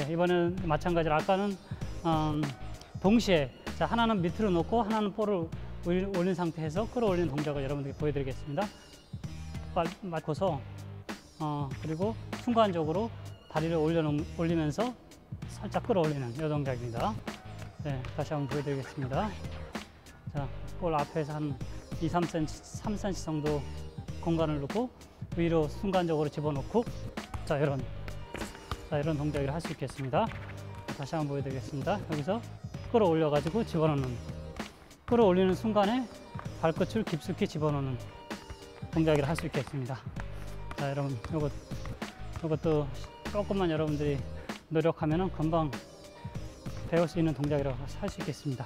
예, 이번에는 마찬가지로 아까는 음, 동시에 자, 하나는 밑으로 놓고 하나는 볼을 올- 올린 상태에서 끌어올리는 동작을 여러분들께 보여드리겠습니다. 빨- 맞고서 어, 그리고 순간적으로 다리를 올리면서 살짝 끌어올리는 이 동작입니다. 네, 다시 한번 보여드리겠습니다. 자, 볼 앞에서 한 2, 3cm, 3cm 정도 공간을 놓고 위로 순간적으로 집어넣고 자, 이런 자, 이런 동작을 할 수 있겠습니다. 다시 한번 보여드리겠습니다. 여기서 끌어올려 가지고 집어넣는 끌어올리는 순간에 발끝을 깊숙이 집어넣는 동작을 할 수 있겠습니다. 자, 여러분, 요것, 요것도 조금만 여러분들이 노력하면은 금방 배울 수 있는 동작이라고 할 수 있겠습니다.